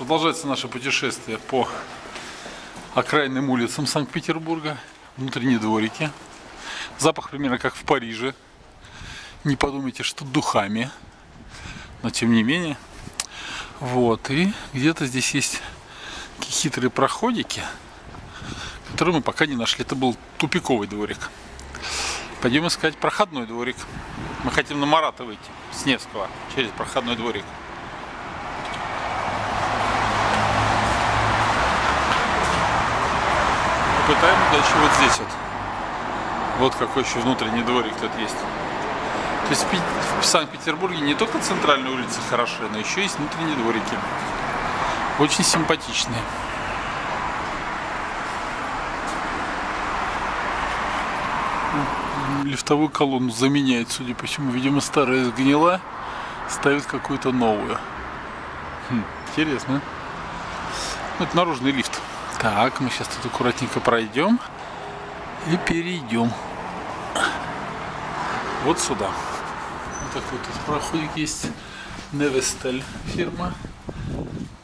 Продолжается наше путешествие по окраинным улицам Санкт-Петербурга, внутренние дворики. Запах примерно как в Париже. Не подумайте, что духами, но тем не менее. Вот, и где-то здесь есть хитрые проходики, которые мы пока не нашли. Это был тупиковый дворик. Пойдем искать проходной дворик. Мы хотим на Марата выйти с Невского через проходной дворик. Попытаем удачи вот здесь вот. Вот какой еще внутренний дворик тут есть. То есть в Санкт-Петербурге не только центральные улицы хороши, но еще есть внутренние дворики. Очень симпатичные. Лифтовую колонну заменяет, судя по всему. Видимо, старая сгнила, ставит какую-то новую. Хм, интересно. Ну, это наружный лифт. Так, мы сейчас тут аккуратненько пройдем и перейдем вот сюда. Вот такой тут проходик есть. Невестель фирма.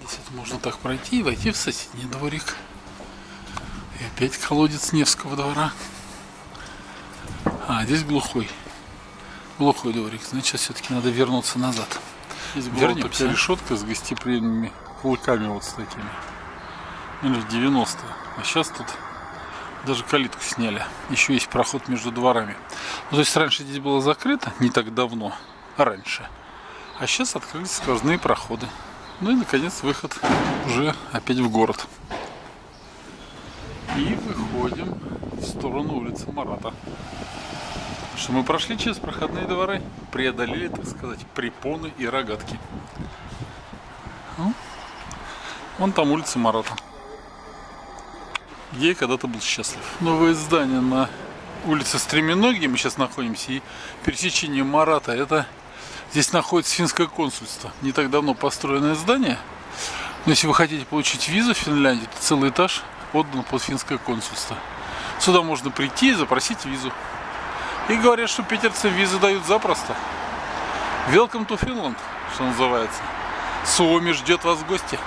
Здесь вот можно так пройти и войти в соседний дворик. И опять колодец Невского двора. А, здесь глухой. Глухой дворик. Значит, все-таки надо вернуться назад. Здесь была такая решетка с гостеприимными клыками вот с такими. Или в 90 А сейчас тут даже калитку сняли. Еще есть проход между дворами. Ну, то есть раньше здесь было закрыто, не так давно, а раньше. А сейчас открылись сквозные проходы. Ну и, наконец, выход уже опять в город. И выходим в сторону улицы Марата. Что мы прошли через проходные дворы, преодолели, так сказать, препоны и рогатки. Ну, вон там улица Марата где я когда-то был счастлив. Новое здание на улице Стремено, где мы сейчас находимся, и пересечение Марата, это здесь находится финское консульство. Не так давно построенное здание. Но если вы хотите получить визу в Финляндии, то целый этаж отдан под финское консульство. Сюда можно прийти и запросить визу. И говорят, что питерцам визы дают запросто. Welcome to Finland, что называется. Суоми ждет вас в гости.